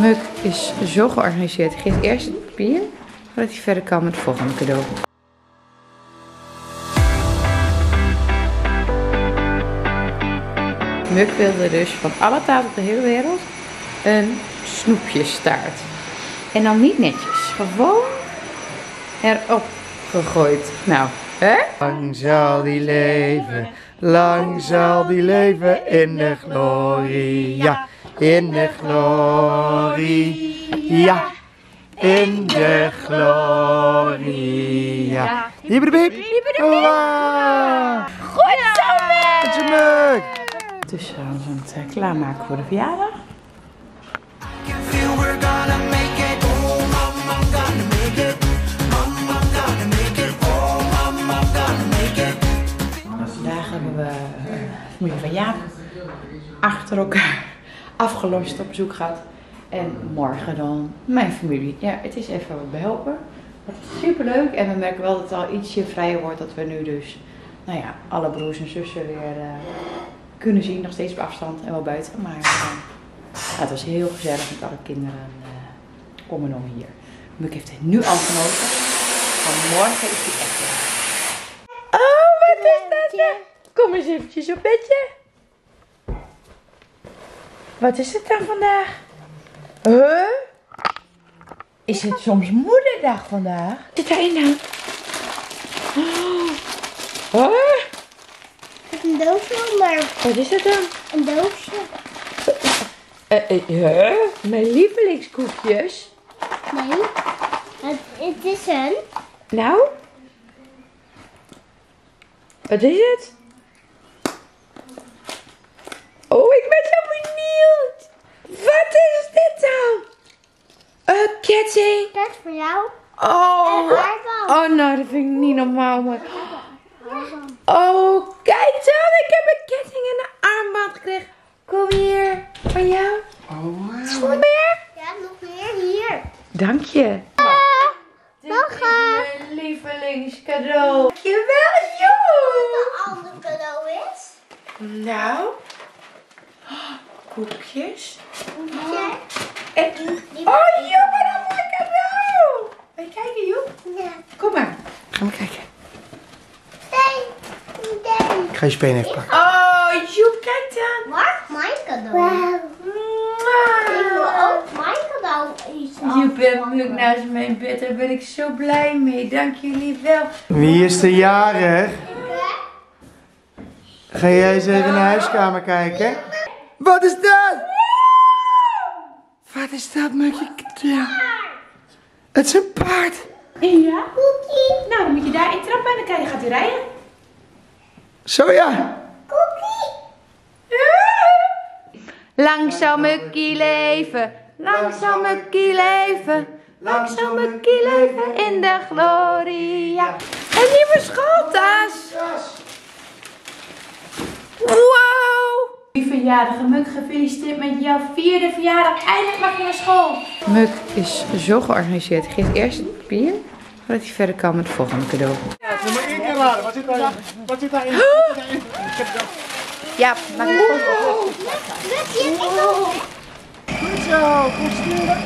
Muk is zo georganiseerd. Hij geeft eerst het papier, voordat hij verder kan met het volgende cadeau. Muk wilde dus van alle tafels op de hele wereld een snoepjestaart. En dan niet netjes, gewoon erop gegooid. Nou, hè? Lang zal die leven, lang zal die leven in de gloria, in de gloria, in de gloria. Hiebedebib, hoera! Goed zo! Met muk! Dus we gaan het klaarmaken voor de verjaardag. Eh, familie van Jaap achter elkaar afgelost op bezoek gehad. En morgen dan mijn familie. Ja, het is even wat behelpen. Het is super leuk en we merken wel dat het al ietsje vrijer wordt. Dat we nu dus, nou ja, alle broers en zussen weer eh, kunnen zien. Nog steeds op afstand en wel buiten. Maar eh, ja, het was heel gezellig met alle kinderen uh, om en om hier. Muk heeft het nu al genoten. Van morgen is hij echt weer. Oh, wat is dat? Kom eens eventjes op bedje. Wat is het dan vandaag? Huh? Is het soms moederdag vandaag? Wat zit daarin dan? Oh. Huh? Een doosje, maar Wat is het dan? een doosje. Eh, eh, huh? Mijn lievelingskoekjes. Nee, het, het is een. Nou? Wat is het? Oh, ik ben zo benieuwd. Wat is dit dan? Een ketting. Dat is voor jou. Oh. Oh, nou, dat vind ik niet normaal. Maar... Oh, kijk dan. Ik heb een ketting en een armband gekregen. Kom hier. Van jou. Oh, Nog meer? Ja, nog meer hier. Dank je. Dag. Mijn lievelingscadeau. Dankjewel, joh. Een ander cadeau is. Nou. Koekjes. En... Oh, joh, wat een mooi cadeau. Wil je kijken, joh? Ja. Kom maar. Ga maar kijken. Nee. Nee. Ik ga je speen even pakken. Oh, Joep, kijk dan. Wat? Mijn cadeau. Ik wil ook mijn cadeau iets Joep en Muk naast mijn bed, daar ben ik zo blij mee. Dank jullie wel. Wie is de jarig? Ga jij eens even naar de huiskamer kijken? Wat is dat? Wat is dat, Mukje? Ja. Het is een paard. Ja? Cookie. Nou, dan moet je daar intrappen en dan kan je, gaat hij rijden. Zo ja. Lang zal Mukkie leven, lang zal Mukkie leven, lang zal Mukkie leven in de gloria. Een nieuwe schooltas. Wow! Verjaardag, Muk, gefeliciteerd met jouw vierde verjaardag. Eindelijk mag je naar school. Muk is zo georganiseerd. Hij geeft eerst het papier, voordat hij verder kan met het volgende cadeau. Nummer één keer raden. Wat zit daarin? Wat zit daarin? Ja, maak ik ook. Goed zo. Goed sturen.